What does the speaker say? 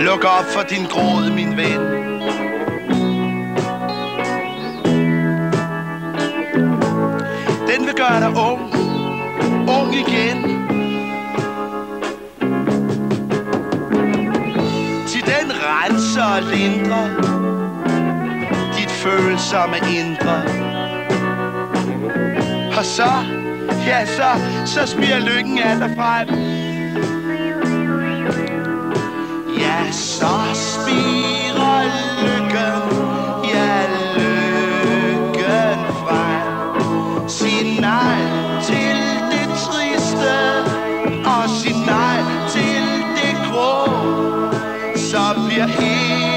Luk op for din gråd, min ven. Den vil gøre dig ung, ung igen. Til den renser og lindrer dit følsomme indre. Og så, ja så, så smiger lykken af dig frem. Så spiger lykken, ja lykken frem. Sig nej til det triste, og sig nej til det grå. Så bliver helt